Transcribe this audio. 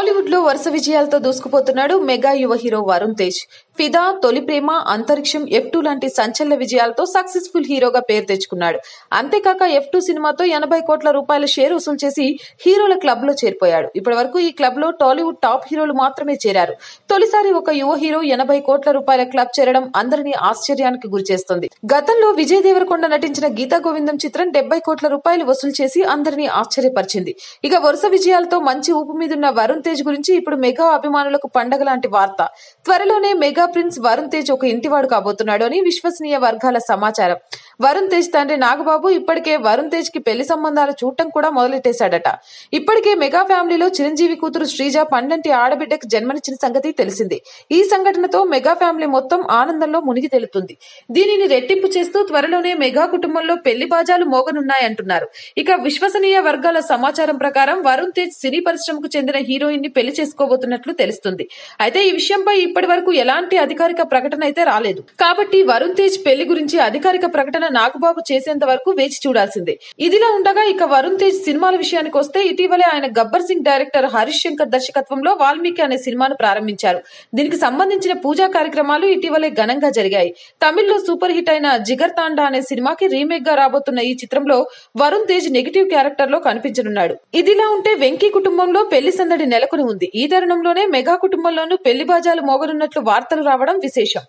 టాలీవుడ్లో వరుస విజయాలతో దూసుకుపోతున్నాడు మెగా యువ హీరో వరుణ్ తేజ్. ఫిదా తొలి ప్రేమ అంతరిక్షం ఎఫ్ టూ లాంటి సంచలన విజయాలతో సక్సెస్ఫుల్ హీరోగా పేరు తెచ్చుకున్నాడు. అంతేకాక ఎఫ్ టూ సినిమాతో ఎనభై కోట్ల రూపాయల షేర్ వసూలు చేసి హీరోల క్లబ్లో చేరిపోయాడు. ఇప్పటి వరకు ఈ క్లబ్లో టాలీవుడ్ టాప్ హీరోలు మాత్రమే చేరారు. తొలిసారి ఒక యువ హీరో ఎనభై కోట్ల రూపాయల క్లబ్ చేరడం అందరినీ ఆశ్చర్యానికి గురిచేస్తుంది. గతంలో విజయ్ దేవరకొండ నటించిన గీతా గోవిందం చిత్రం డెబ్బై కోట్ల రూపాయలు వసూలు చేసి అందరినీ ఆశ్చర్యపరిచింది. ఇక వరుస విజయాలతో మంచి ఊపు మీదున్న వరుణ్ తేజ్ గురించి ఇప్పుడు మెగా అభిమానులకు పండగ లాంటి వార్త. త్వరలోనే మెగా ప్రిన్స్ వరుణ్ తేజ్ ఒక ఇంటివాడు కాబోతున్నాడు అని విశ్వసనీయ వర్గాల సమాచారం. వరుణ్ తేజ్ తండ్రి నాగబాబు ఇప్పటికే వరుణ్ తేజ్కి పెళ్ళి సంబంధాలు చూడటం కూడా మొదలెట్టేశాడట. ఇప్పటికే మెగా ఫ్యామిలీలో చిరంజీవి కూతురు శ్రీజ పండంటి ఆడబిడ్డకు జన్మనిచ్చిన సంగతి తెలిసింది. ఈ సంఘటనతో మెగా ఫ్యామిలీ మొత్తం ఆనందంలో మునిగి తెలుతుంది దీనిని రెట్టింపు చేస్తూ త్వరలోనే మెగా కుటుంబంలో పెళ్ళి బాజాలు మోగనున్నాయంటున్నారు. ఇక విశ్వసనీయ వర్గాల సమాచారం ప్రకారం వరుణ్ తేజ్ సినీ పరిశ్రమకు చెందిన హీరోయిన్ని పెళ్ళి చేసుకోబోతున్నట్లు తెలుస్తుంది. అయితే ఈ విషయంపై ఇప్పటి వరకు ఎలాంటి అధికారిక ప్రకటన అయితే రాలేదు. కాబట్టి వరుణ్ తేజ్ పెళ్ళి గురించి అధికారిక ప్రకటన నాగబాబు చేసేంత వరకు వేచి చూడాల్సిందే. ఇదిలా ఉండగా ఇక వరుణ్ తేజ్ సినిమాల విషయానికి వస్తే ఇటీవలే ఆయన గబ్బర్ సింగ్ డైరెక్టర్ హరీష్ శంకర్ దర్శకత్వంలో వాల్మీకి అనే సినిమాను ప్రారంభించారు. దీనికి సంబంధించిన పూజా కార్యక్రమాలు ఇటీవలే ఘనంగా జరిగాయి. తమిళ్ళో సూపర్ హిట్ అయిన జిగర్ తాండా అనే సినిమాకి రీమేక్గా రాబోతున్న ఈ చిత్రంలో వరుణ్ తేజ్ నెగిటివ్ క్యారెక్టర్లో కనిపించనున్నాడు. ఇదిలా ఉంటే వెంకీ కుటుంబంలో పెళ్ళి సందడి నెలకొని ఉంది. ఈ తరుణంలోనే మెగా కుటుంబంలోనూ పెళ్ళి బాజాలు మోగనున్నట్లు వార్తలు రావడం విశేషం.